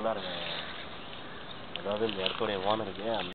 உள்ளார அதாவது இந்த இடத்துடைய ஓனருக்கு